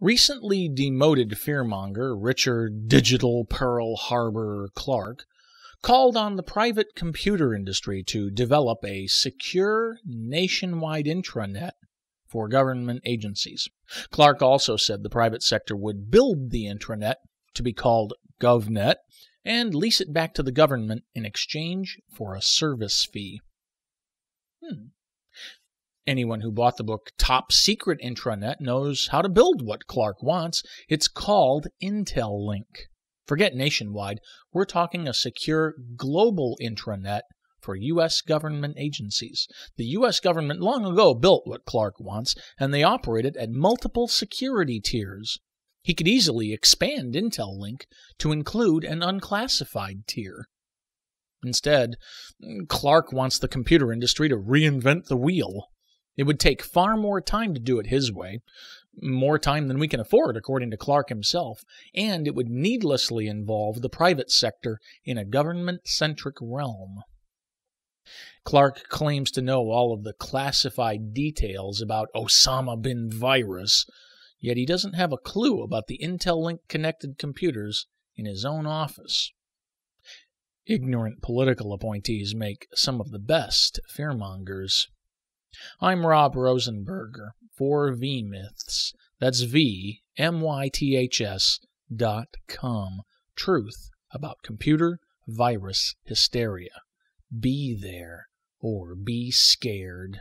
Recently demoted fearmonger Richard Digital Pearl Harbor Clarke called on the private computer industry to develop a secure nationwide intranet for government agencies. Clarke also said the private sector would build the intranet to be called GovNet and lease it back to the government in exchange for a service fee. Hmm. Anyone who bought the book Top Secret Intranet knows how to build what Clarke wants. It's called Intelink. Forget nationwide, we're talking a secure global intranet for U.S. government agencies. The U.S. government long ago built what Clarke wants, and they operate it at multiple security tiers. He could easily expand Intelink to include an unclassified tier. Instead, Clarke wants the computer industry to reinvent the wheel. It would take far more time to do it his way, more time than we can afford, according to Clarke himself, and it would needlessly involve the private sector in a government centric realm. Clarke claims to know all of the classified details about Osama bin Virus, yet he doesn't have a clue about the Intelink connected computers in his own office. Ignorant political appointees make some of the best fearmongers. I'm Rob Rosenberger for vMyths. That's V M Y T H S dot com. Truth about computer virus hysteria. Be there or be scared.